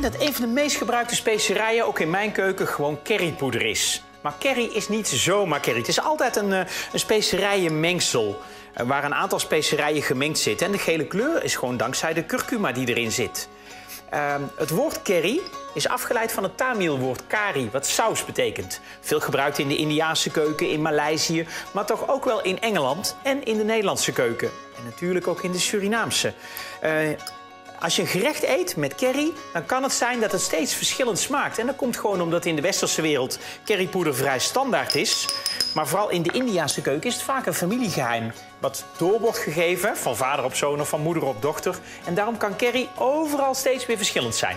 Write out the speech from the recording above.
denk dat een van de meest gebruikte specerijen, ook in mijn keuken, gewoon currypoeder is. Maar curry is niet zomaar curry. Het is altijd een, eh, een specerijenmengsel eh, waar een aantal specerijen gemengd zitten. En de gele kleur is gewoon dankzij de curcuma die erin zit. Ehm, het woord curry is afgeleid van het Tamil-woord kari, wat saus betekent. Veel gebruikt in de Indiaanse keuken, in Maleisië, maar toch ook wel in Engeland en in de Nederlandse keuken. En natuurlijk ook in de Surinaamse. Eh, als je een gerecht eet met curry, dan kan het zijn dat het steeds verschillend smaakt. En dat komt gewoon omdat in de westerse wereld currypoeder vrij standaard is. Maar vooral in de Indiaanse keuken is het vaak een familiegeheim. Wat door wordt gegeven van vader op zoon of van moeder op dochter. En daarom kan curry overal steeds weer verschillend zijn.